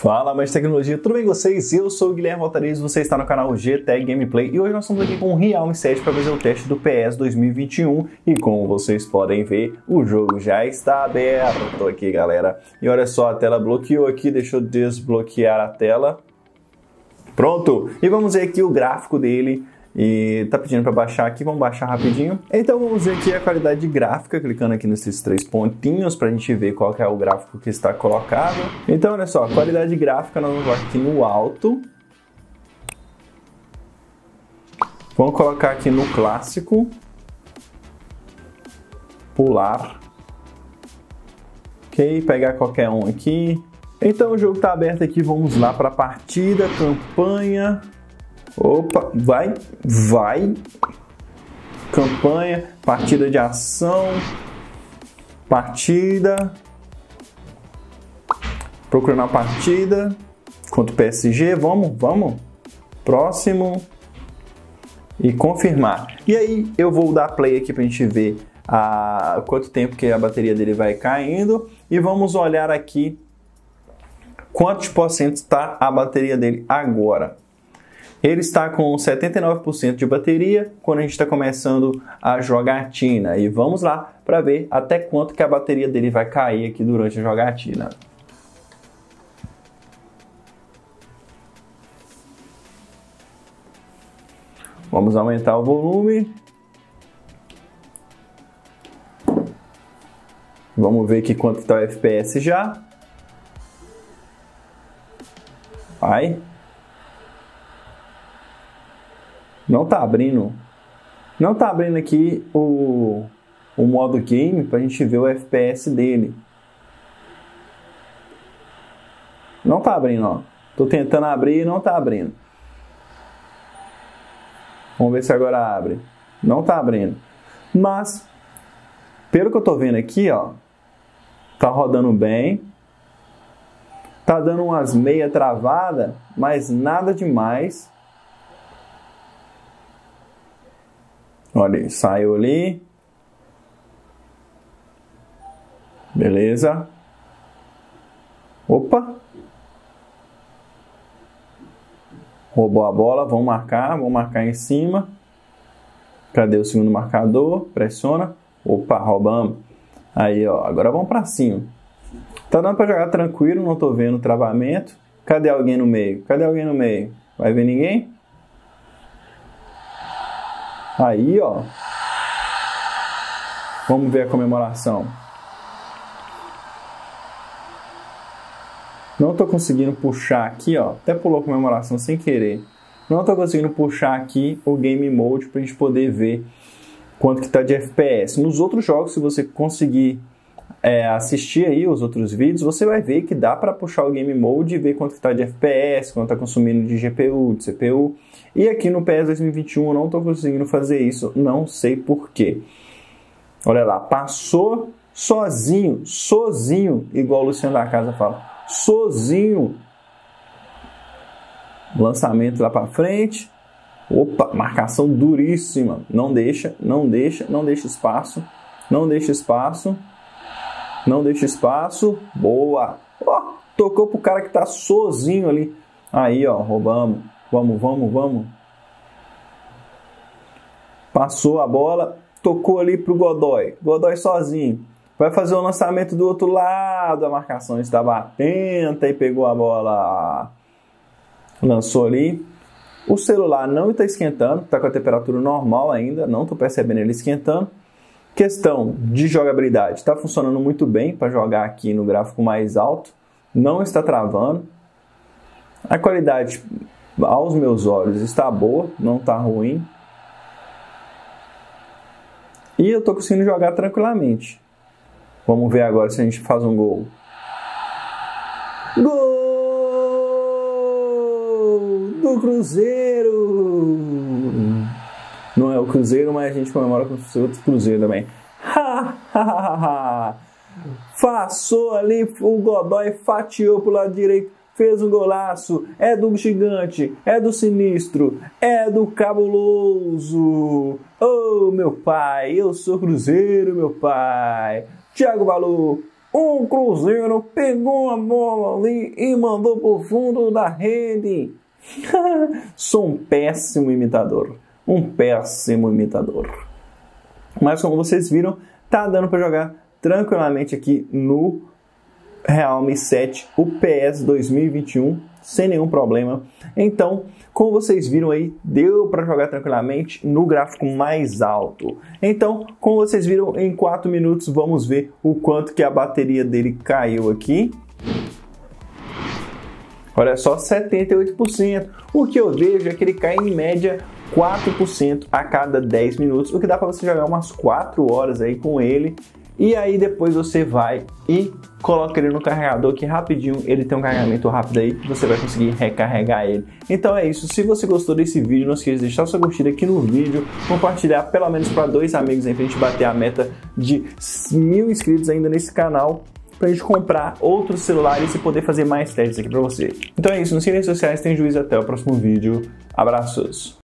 Fala, mais tecnologia, tudo bem com vocês? Eu sou o Guilherme Altarez, você está no canal GTEC Gameplay e hoje nós estamos aqui com o Realme 7 para fazer o teste do PS 2021 e como vocês podem ver, o jogo já está aberto aqui, galera. E olha só, a tela bloqueou aqui, deixa eu desbloquear a tela. Pronto! E vamos ver aqui o gráfico dele e tá pedindo para baixar aqui, vamos baixar rapidinho. Então vamos ver aqui a qualidade gráfica, clicando aqui nesses três pontinhos para a gente ver qual é o gráfico que está colocado. Então olha só, qualidade gráfica nós vamos aqui no alto. Vamos colocar aqui no clássico. Pular. Ok, pegar qualquer um aqui. Então o jogo está aberto aqui, vamos lá para a partida, campanha. Opa, vai, vai. Campanha, partida de ação, partida. Procurando a partida contra o PSG. Vamos, vamos. Próximo. E confirmar. E aí eu vou dar play aqui para a gente ver a quanto tempo que a bateria dele vai caindo. E vamos olhar aqui quantos por cento está a bateria dele agora. Ele está com 79% de bateria quando a gente está começando a jogatina. E vamos lá para ver até quanto que a bateria dele vai cair aqui durante a jogatina. Vamos aumentar o volume. Vamos ver aqui quanto está o FPS já. Vai. Não tá abrindo. Não tá abrindo aqui o, o modo game pra gente ver o FPS dele. Não tá abrindo, ó. Tô tentando abrir e não tá abrindo. Vamos ver se agora abre. Não tá abrindo. Mas, pelo que eu tô vendo aqui, ó, tá rodando bem. Tá dando umas meia travada, mas nada demais. Olha, saiu ali. Beleza. Opa. Roubou a bola, vamos marcar, vamos marcar em cima. Cadê o segundo marcador? Pressiona. Opa, roubamos. Aí, ó, agora vamos para cima. Tá dando para jogar tranquilo, não tô vendo travamento. Cadê alguém no meio? Cadê alguém no meio? Vai ver ninguém? Aí, ó. Vamos ver a comemoração. Não estou conseguindo puxar aqui, ó. Até pulou a comemoração sem querer. Não estou conseguindo puxar aqui o Game Mode para a gente poder ver quanto que está de FPS. Nos outros jogos, se você conseguir é, assistir aí os outros vídeos, você vai ver que dá para puxar o Game Mode e ver quanto está de FPS, quanto está consumindo de GPU, de CPU. E aqui no PS 2021 eu não estou conseguindo fazer isso, não sei porquê. Olha lá, passou sozinho, sozinho, igual o Luciano da Casa fala, sozinho. Lançamento lá para frente. Opa, marcação duríssima. Não deixa, não deixa, não deixa espaço. Não deixa espaço. Não deixa espaço. Boa. Ó, tocou pro cara que tá sozinho ali. Aí, ó, roubamos. Vamos, vamos, vamos. Passou a bola, tocou ali pro Godoy. Godoy sozinho. Vai fazer o lançamento do outro lado. A marcação estava atenta e pegou a bola. Lançou ali. O celular não está esquentando, está com a temperatura normal ainda, não estou percebendo ele esquentando. Questão de jogabilidade, está funcionando muito bem para jogar aqui no gráfico mais alto, não está travando. A qualidade aos meus olhos está boa, não está ruim. E eu estou conseguindo jogar tranquilamente. Vamos ver agora se a gente faz um gol. Gol do Cruzeiro! Não é o Cruzeiro, mas a gente comemora com os outros Cruzeiro também. Passou ali, o Godoy fatiou pro lado direito, fez um golaço. É do gigante, é do sinistro, é do cabuloso. Oh, meu pai, eu sou Cruzeiro, meu pai. Thiago Balu, O Cruzeiro pegou a bola ali e mandou pro fundo da rede. Sou um péssimo imitador. Um péssimo imitador. Mas como vocês viram, tá dando para jogar tranquilamente aqui no Realme 7, o PS 2021, sem nenhum problema. Então, como vocês viram aí, deu para jogar tranquilamente no gráfico mais alto. Então, como vocês viram, em 4 minutos vamos ver o quanto que a bateria dele caiu aqui. Olha só, 78%. O que eu vejo é que ele cai em média 4% a cada 10 minutos, o que dá para você jogar umas 4 horas aí com ele. E aí depois você vai e coloca ele no carregador que rapidinho ele tem um carregamento rápido aí que você vai conseguir recarregar ele. Então é isso. Se você gostou desse vídeo, não esqueça de deixar sua curtida aqui no vídeo, compartilhar pelo menos para dois amigos aí pra gente bater a meta de mil inscritos ainda nesse canal para a gente comprar outros celulares e poder fazer mais testes aqui para você. Então é isso, nos redes sociais tem juízo até o próximo vídeo. Abraços!